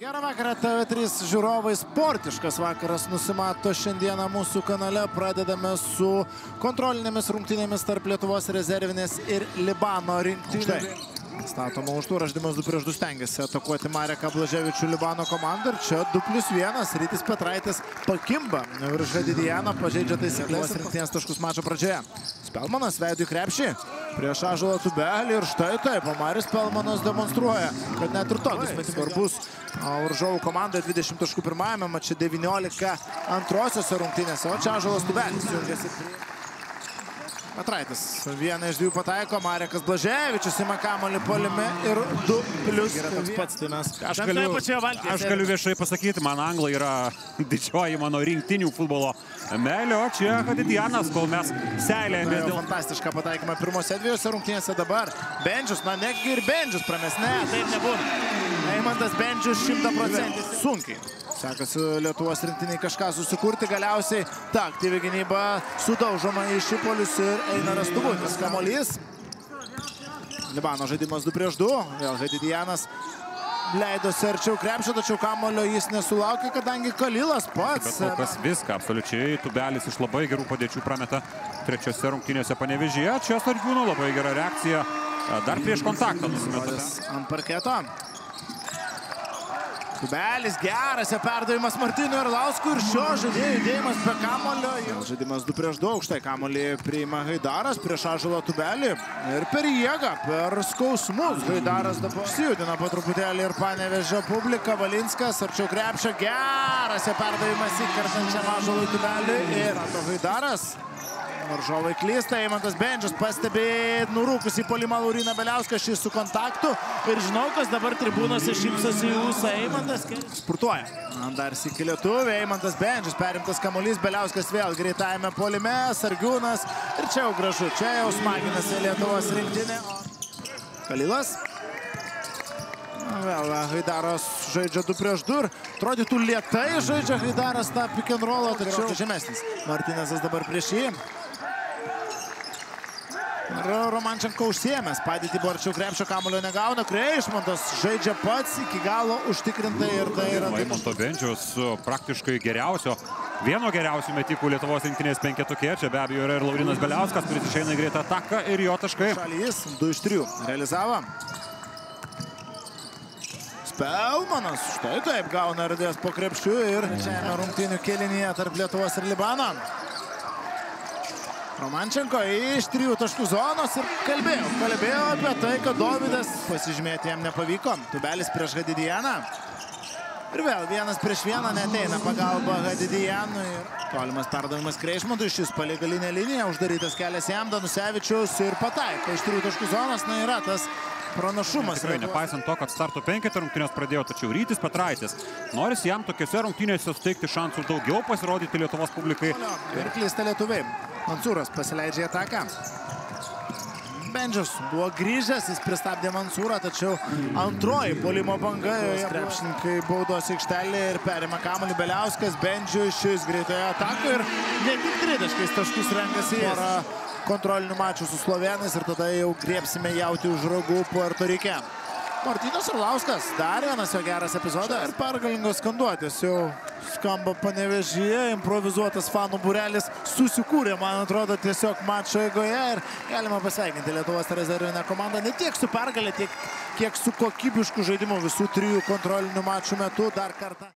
Gerą vakarą TV3 žiūrovai, sportiškas vakaras nusimato šiandieną mūsų kanale. Pradedame su kontrolinėmis rungtynėmis tarp Lietuvos rezervinės ir Libano rinktynių. Statoma už turą, žaidimas 2 prieš 2 stengiasi atakuoti Mareką Blaževičių Libano komandą. Ir čia 2 plus 1, Rytis Petraitis pakimba virš Hadidijaną, pažeidžia taisyklės rinktinės taškus mačo pradžioje. Spelmanas veidų į krepšį prieš Ažalą Tubelį ir štai taip, Maris Spelmanas demonstruoja, kad net ir tokius metimus svarbus Varžovų komanda 20 taškų pirmajame mače 19 antrosiose rungtynėse, o čia Ažalas Tubelis jungiasi prie... Petraitis vieną iš dviejų pataiko, Marekas Blaževičius įma kamuolį polime ir 2 plius yra toks pats, tai mes Aš galiu, aš galiu viešai pasakyti, man anglai yra didžioji mano rinktinių futbolo meilė, o čia Hadidianas, kol mes seilėjomės dėl... Fantastišką pataikymą pirmose dviejose rungtynėse dabar. Bendžius, na negi ir Bendžius prames, ne, taip nebūna. Eimantas Bendžius 100 procentų. Sunkiai. Sekasi Lietuvos rinktiniai kažką susikurti, galiausiai ta aktyvi gynyba sudaužoma į šipolius ir eina rastubutis. Kamolys. Libano žaidimas 2 prieš 2. Vėl Hadidijanas leidosi arčiau krepšio, tačiau kamolio jis nesulaukė, kadangi Kalilas pats. Bet kol kas viską, absoliučiai. Tubelis iš labai gerų padėčių prameta trečiose rungtynėse panevežyje. Čia Sargiūno labai gera reakcija. Dar prieš kontaktą nusimeta. Ant parketo. Kubelis geras, perdavimas Martino Arlauskų ir šio žaidėjo judėjimas be kamulio. Žaidimas 2 prieš 2, štai kamulį priima Haidaras prieš Ažalą Tubelį ir per jėgą, per skausmus. Haidaras dabar išsijudina po truputėlį ir panevežė publiką. Valinskas arčiau krepšio, geras perdavimas įkartančiam Ažalui Tubelį ir Haidaras. Varžovai klysta, Eimantas Bendžius pastebi nurūkusį polimą Lauriną Beliauską, šis su kontaktu. Ir žinau, kas dabar tribūnose šypsosi į ūsą. Eimantas spurtuoja. Dar sėki lietuvė, Eimantas Bendžius, perimtas kamuolys, Beliauskas vėl greitajame polime, Sargiūnas. Ir čia jau gražu, čia jau smaginasi Lietuvos rinktinė. Kalilas. Vėl Haidaras žaidžia 2 prieš 2 ir atrodytų lietai žaidžia Haidaras tą pick and rollą, tačiau žemesnis. Martinezas dabar prieš jį. Ir Romančenko užsiemęs, padėti buvo arčiau krepšio kamulio negauna, Kreišmontas žaidžia pats iki galo užtikrintai ir tai yra... Laimonto Bendžius praktiškai geriausio, vieno geriausių metikų Lietuvos rinktinės penketukė, čia be abejo yra ir Laurinas Beliauskas, kuris išeina į greitą ataką ir jo taškai. Šalys 2 iš 3 realizavo. Spelmanas, štai taip gauna erdvės po krepšiu ir čia rungtynių kėlinyje tarp Lietuvos ir Libano. Romančenko iš trijų taškų zonos ir kalbėjau, kalbėjau apie tai, kad Dovydas pasižymėti jam nepavyko. Tubelis prieš Hadidijaną. Ir vėl vienas prieš vieną neteina pagalba Hadidijanui. Tolimas perdavimas Kreišmontui, šis palė galinę liniją, uždarytas kelias jam, Danusevičius ir pataiko iš trijų taškų zonos. Na yra tas pranašumas. Tikrai, nepaisant to, kad starto penketą rungtynės pradėjo, tačiau Rytis Petraitis norisi jam tokiuose rungtynėse suteikti šansų daugiau pasirodyti Lietuvos publikai. Ir klysta lietuviai. Mansūras pasileidžia ataką. Bendžius buvo grįžęs, jis pristabdė Mansūrą, tačiau antroji polimo banga, joje krepšininkai baudos aikštelė ir perima kamuolį Beliauskas, Bendžius šis greitoje atako ir ne tik tritaškais taškus renkasi porą kontrolinių mačų su Slovenais ir tada jau griepsime jauti už ragų Puerto Rike. Martynas Arlauskas, dar vienas jo geras epizodas ir pergalingos skanduotės jau skamba panevežyje, improvizuotas fanų burelis susikūrė, man atrodo, tiesiog mačo eigoje ir galima pasveikinti Lietuvos rezervinę komandą ne tiek su pergalė, tiek kiek su kokybišku žaidimu visų trijų kontrolinių mačų metu dar kartą.